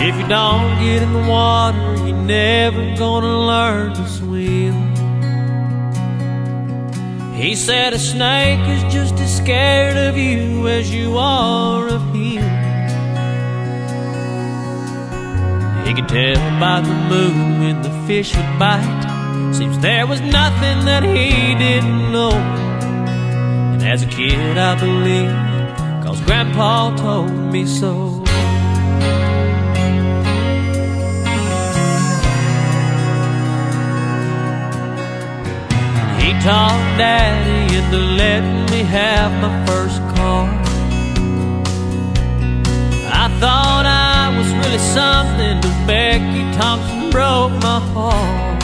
If you don't get in the water, you're never gonna learn to swim. He said a snake is just as scared of you as you are of him. He could tell by the moon when the fish would bite. Seems there was nothing that he didn't know. And as a kid, I believed, cause Grandpa told me so. Talked Daddy into letting me have my first car. I thought I was really something, but Becky Thompson broke my heart.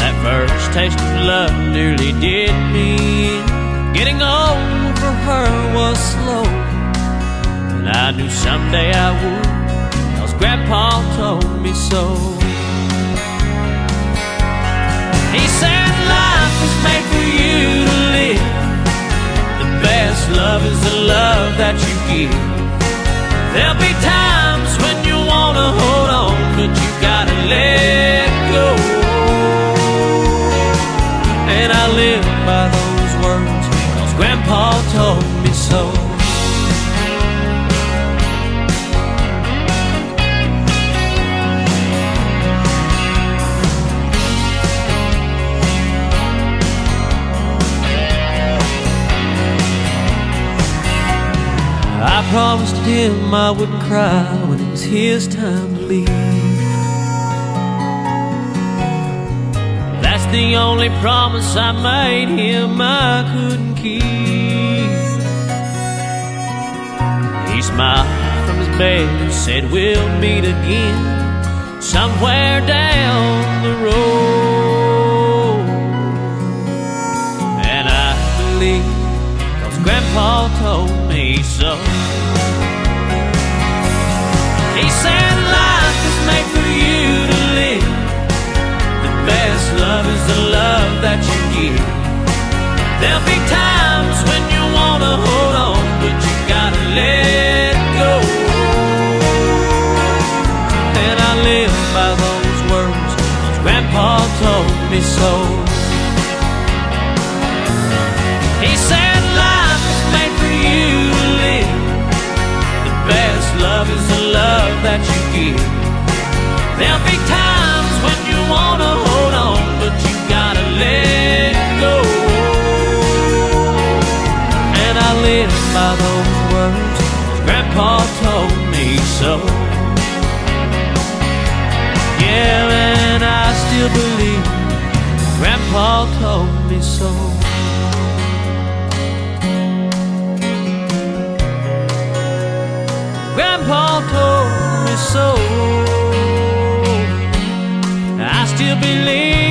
That first taste of love nearly did me in. Getting over her was slow, and I knew someday I would, cause Grandpa told me so. That you give. There'll be times when you wanna hold on, but you gotta let go. And I live by those words, cause Grandpa told me so. Promised him I wouldn't cry when it was his time to leave. That's the only promise I made him I couldn't keep. He smiled from his bed and said, We'll meet again somewhere down the road. And I believe Grandpa told me so. He said life is made for you to live. The best love is the love that you give. There'll be times when you wanna hold on, but you gotta let go. And I live by those words, cause Grandpa told me so. He said words, Grandpa told me so. Yeah, and I still believe Grandpa told me so. Grandpa told me so. I still believe